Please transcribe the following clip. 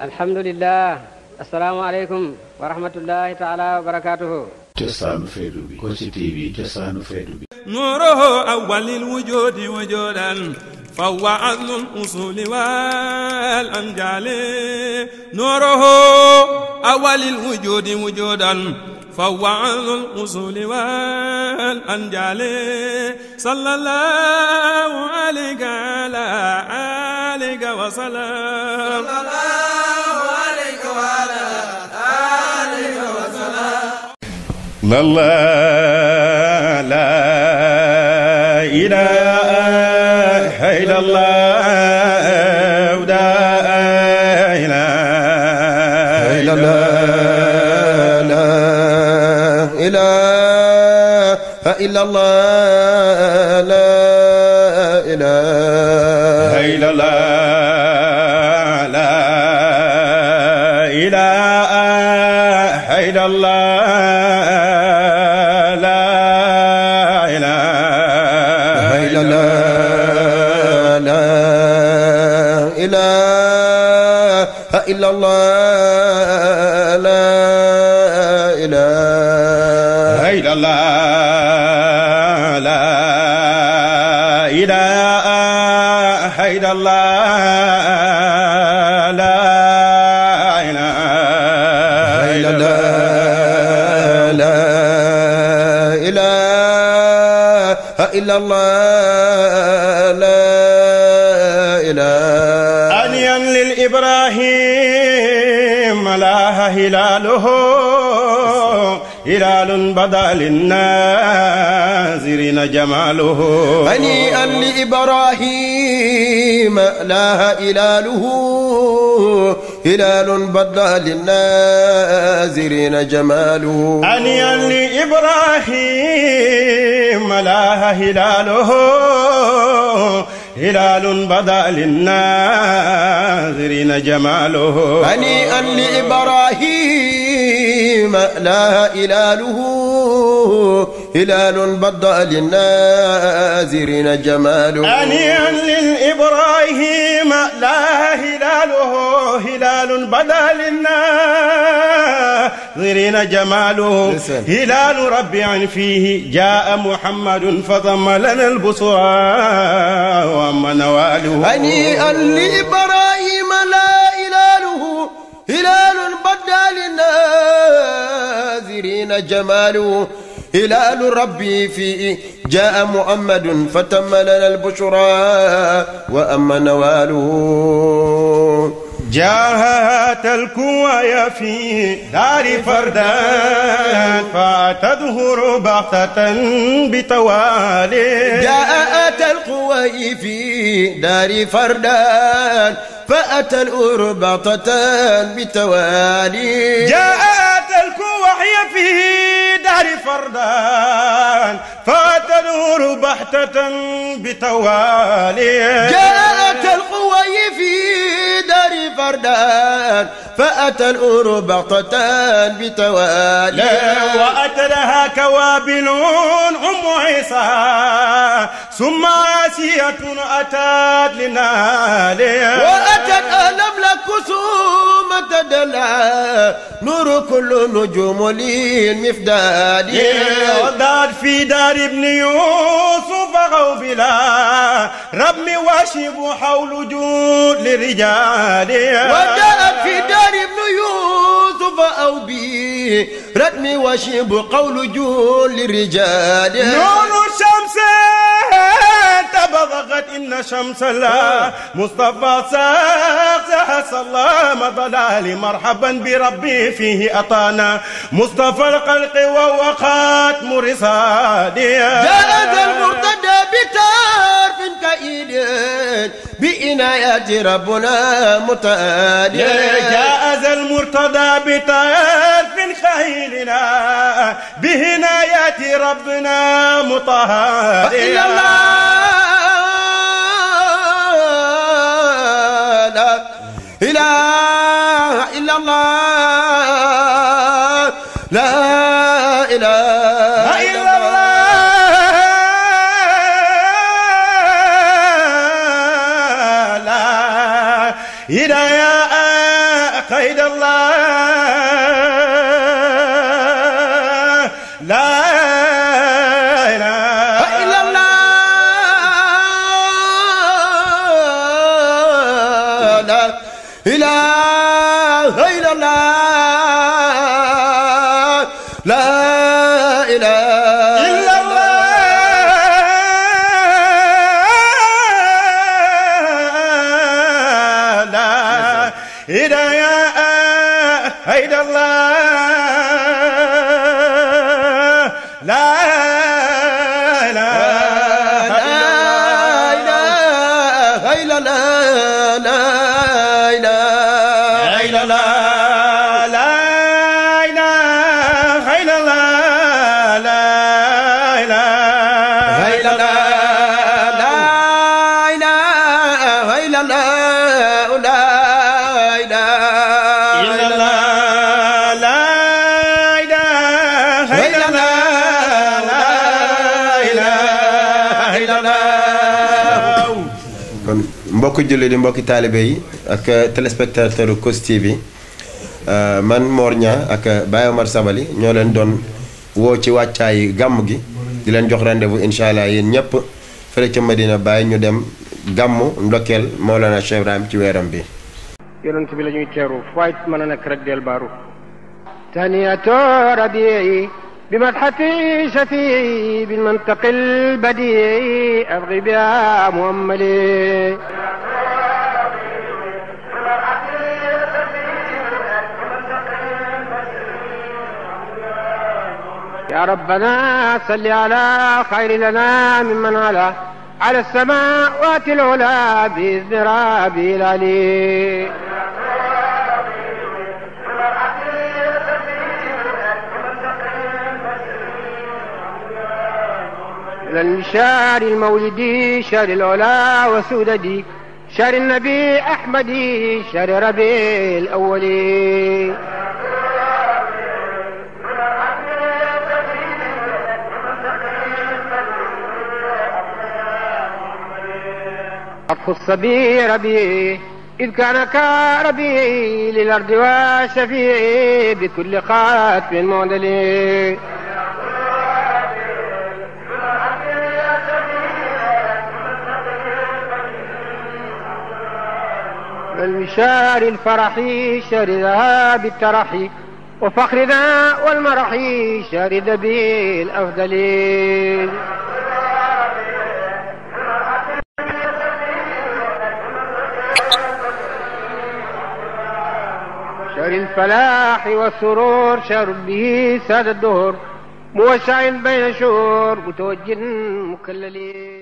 الحمد لله السلام عليكم ورحمة الله تعالى وبركاته جسان فيدوبي كوشي تي في جسان فيدوبي نوره أول الوجود وجودا فهو عدل الأصول والأنجال نوره أول الوجود وجودا فهو عدل الأصول والأنجال صلى الله عليك على آلك وسلم لا لا لا إله إلا الله. لا إله إلا الله. لا إله إلا الله. لا إله إلا الله. لا إله illallah الله لا إله إلا الله لا إله. أنيا للإبراهيم لاها هلاله. هلال بدا للناظرين جماله. هنيئا لإبراهيم لاها هلاله. هلال بدا للناظرين جماله. أنيا لإبراهيم لاها هلاله. هلال بدا للناظرين جماله. هنيئا لإبراهيم لا هلاله. هلال بدا للناظرين جماله. أنيا للإبراهيم لا هلاله. هلال بدا للناظرين جماله. هلال ربيع فيه. جاء محمد فضم لنا البصرى وأما نواله. هنيئا لإبراهيم لا هلاله هلال بدا للناظرين جماله. هلال ربي فيه. جاء محمد فتم لنا البشرى وأما نواله. جاءت الكوايا في دار فردان فتظهر بغتة بتوالي جاء أتى القوي في دار فردان فأتى الأربطة بتوالي جاءت الكوحي في دار فردان فتدور بحتة بتوالي جاءت دار فردان فأتى الأربطة بتوالي. وأتى لها كوابل أم عيسى ثم آسية أتت لنالي وأتت ألملك كسوم تدلى نور كل نجوم للمفداد وضعت في دار ابن يوسف غوبلا. ربي واشب حول جود للرجال وجاءت في دار ابن يوسف أو بي. ردمي وشيب قول جول للرجال نور الشمس تبغت إن شمس الله مصطفى ساق صلى ضلال مرحبا بربي فيه أطانا. مصطفى الخلق وهو خاتم رسالي بإنايات ربنا متآدي جاء ذا المرتضى بطرف خيلنا بهنايات ربنا مطهر إلا الله لا إله إلا الله. لا إله إلا الله It ইল্লাল্লাহ illallah kon mbokku julli di mbokki taalibe yi ak téléspectateur Kossy TV euh, man Mor ak Baye Omar Sabali ñoo leen doon woo ci wàccaay gàmm gi di leen jox rendez-vous incha allah yéen ñëpp fële ca Medina Baye ñu dem gàmmu ndokkeel Mawlana Cheikh Ibrahim ci weeram bi. yonent bi la mën a بمدحتي شفيعي بالمنطق البديع أبغي بها مؤملي. يا ربنا صل على خير لنا ممن على على السماوات العلى بإذن ربي العلي. لن المولدي شار العلا وسوددي شار النبي أحمدي شار ربي الأولي. أطف الصبي ربي إذ كان كربي للأرض وشفيعي بكل خاتم معدلي المشار الفرح شهر ذهاب الترح وفخرنا والمرح شهر ذبي الأفضل شهر الفلاح والسرور شهر به ساد الدهر موسع بين شهور متوج مكلل.